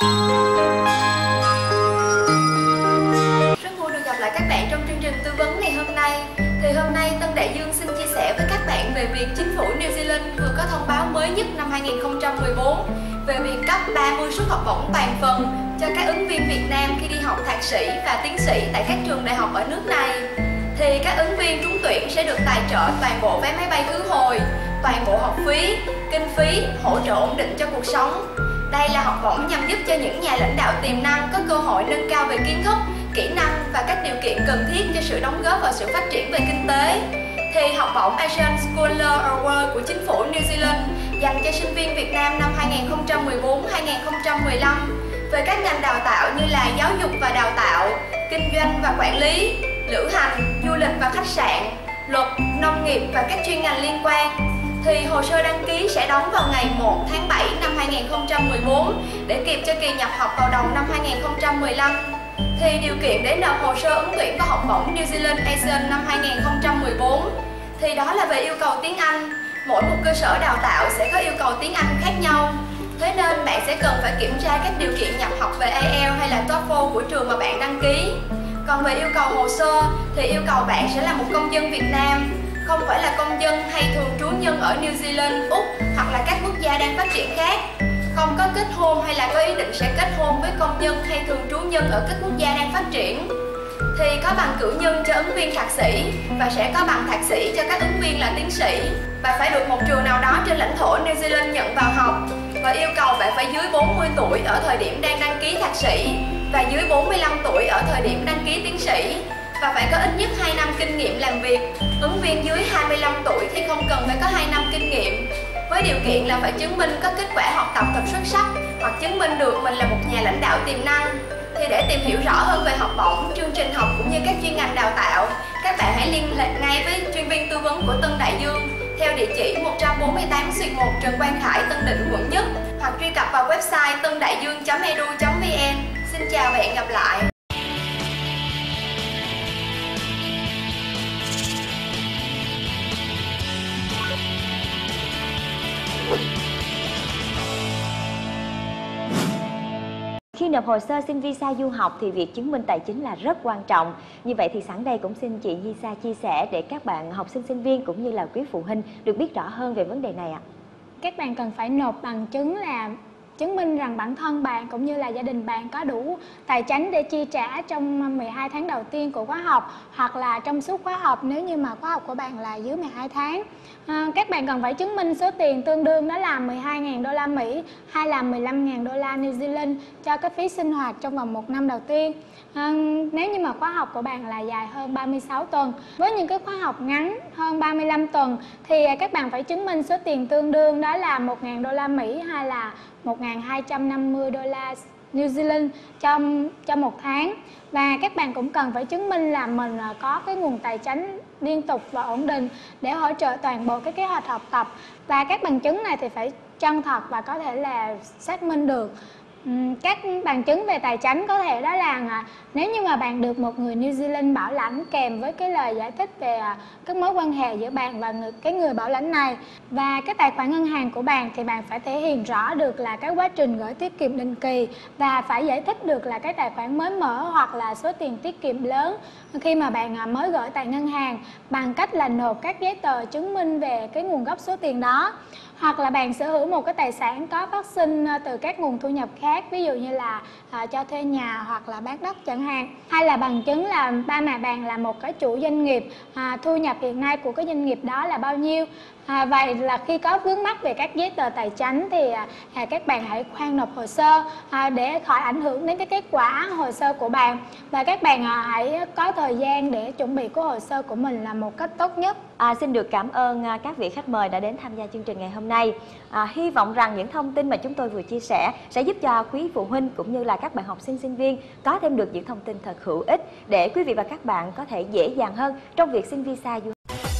Rất vui được gặp lại các bạn trong chương trình tư vấn ngày hôm nay. Thì hôm nay Tân Đại Dương xin chia sẻ với các bạn về việc chính phủ New Zealand vừa có thông báo mới nhất năm 2014 về việc cấp 30 suất học bổng toàn phần cho các ứng viên Việt Nam khi đi học thạc sĩ và tiến sĩ tại các trường đại học ở nước này. Thì các ứng viên trúng tuyển sẽ được tài trợ toàn bộ vé máy bay khứ hồi, toàn bộ học phí, kinh phí, hỗ trợ ổn định cho cuộc sống. Đây là học bổng nhằm giúp cho những nhà lãnh đạo tiềm năng có cơ hội nâng cao về kiến thức, kỹ năng và các điều kiện cần thiết cho sự đóng góp vào sự phát triển về kinh tế. Thì học bổng Asian Scholar Award của chính phủ New Zealand dành cho sinh viên Việt Nam năm 2014-2015 về các ngành đào tạo như là giáo dục và đào tạo, kinh doanh và quản lý, lữ hành, du lịch và khách sạn, luật, nông nghiệp và các chuyên ngành liên quan thì hồ sơ đăng ký sẽ đóng vào ngày 1 tháng 7 năm 2014 để kịp cho kỳ nhập học vào đầu năm 2015. Thì điều kiện để nộp hồ sơ ứng tuyển vào học bổng New Zealand Asian năm 2014 thì đó là về yêu cầu tiếng Anh. Mỗi một cơ sở đào tạo sẽ có yêu cầu tiếng Anh khác nhau. Thế nên bạn sẽ cần phải kiểm tra các điều kiện nhập học về IELTS hay là TOEFL của trường mà bạn đăng ký. Còn về yêu cầu hồ sơ thì yêu cầu bạn sẽ là một công dân Việt Nam, không phải là công dân hay thường trú nhân ở New Zealand, Úc hoặc là các quốc gia đang phát triển khác. Không có kết hôn hay là có ý định sẽ kết hôn với công nhân hay thường trú nhân ở các quốc gia đang phát triển. Thì có bằng cử nhân cho ứng viên thạc sĩ và sẽ có bằng thạc sĩ cho các ứng viên là tiến sĩ và phải được một trường nào đó trên lãnh thổ New Zealand nhận vào học và yêu cầu bạn phải dưới 40 tuổi ở thời điểm đang đăng ký thạc sĩ và dưới 45 tuổi ở thời điểm đăng ký tiến sĩ và phải có ít nhất 2 năm kinh nghiệm làm việc. Ứng viên dưới 25 tuổi thì không cần phải có 2 năm kinh nghiệm. Với điều kiện là phải chứng minh có kết quả học tập chứng minh được mình là một nhà lãnh đạo tiềm năng. Thì để tìm hiểu rõ hơn về học bổng, chương trình học cũng như các chuyên ngành đào tạo, các bạn hãy liên hệ ngay với chuyên viên tư vấn của Tân Đại Dương theo địa chỉ 148 Xuyệt 1 Trần Quang Khải, Tân Định, quận Nhất hoặc truy cập vào website tân đại dương.edu.vn. Xin chào và hẹn gặp lại! Nộp hồ sơ xin visa du học thì việc chứng minh tài chính là rất quan trọng. Như vậy thì sẵn đây cũng xin chị Visa chia sẻ để các bạn học sinh sinh viên cũng như là quý phụ huynh được biết rõ hơn về vấn đề này ạ. Các bạn cần phải nộp bằng chứng là chứng minh rằng bản thân bạn cũng như là gia đình bạn có đủ tài chính để chi trả trong 12 tháng đầu tiên của khóa học hoặc là trong suốt khóa học nếu như mà khóa học của bạn là dưới 12 tháng. À, các bạn cần phải chứng minh số tiền tương đương đó là 12.000 đô la Mỹ hay là 15.000 đô la New Zealand cho cái phí sinh hoạt trong vòng một năm đầu tiên. À, nếu như mà khóa học của bạn là dài hơn 36 tuần với những cái khóa học ngắn hơn 35 tuần thì các bạn phải chứng minh số tiền tương đương đó là 1.000 đô la Mỹ hay là 1.250 đô la New Zealand trong cho một tháng. Và các bạn cũng cần phải chứng minh là mình à, có cái nguồn tài chính liên tục và ổn định để hỗ trợ toàn bộ cái kế hoạch học tập. Và các bằng chứng này thì phải chân thật và có thể là xác minh được. Ừ, các bằng chứng về tài chính có thể đó là à, nếu như mà bạn được một người New Zealand bảo lãnh kèm với cái lời giải thích về à, các mối quan hệ giữa bạn và người, cái người bảo lãnh này và cái tài khoản ngân hàng của bạn thì bạn phải thể hiện rõ được là cái quá trình gửi tiết kiệm định kỳ và phải giải thích được là cái tài khoản mới mở hoặc là số tiền tiết kiệm lớn. Khi mà bạn à, mới gửi tại ngân hàng bằng cách là nộp các giấy tờ chứng minh về cái nguồn gốc số tiền đó hoặc là bạn sở hữu một cái tài sản có phát sinh ờ, từ các nguồn thu nhập khác ví dụ như là à, cho thuê nhà hoặc là bán đất chẳng hạn. Hay là bằng chứng là ba mẹ bạn là một cái chủ doanh nghiệp à, thu nhập hiện nay của cái doanh nghiệp đó là bao nhiêu. À, vậy là khi có vướng mắc về các giấy tờ tài chính thì à, à, các bạn hãy khoan nộp hồ sơ à, để khỏi ảnh hưởng đến cái kết quả hồ sơ của bạn và các bạn à, hãy có thời gian để chuẩn bị của hồ sơ của mình là một cách tốt nhất. À, xin được cảm ơn à, các vị khách mời đã đến tham gia chương trình ngày hôm nay. À, hy vọng rằng những thông tin mà chúng tôi vừa chia sẻ sẽ giúp cho quý phụ huynh cũng như là các bạn học sinh sinh viên có thêm được những thông tin thật hữu ích để quý vị và các bạn có thể dễ dàng hơn trong việc xin visa du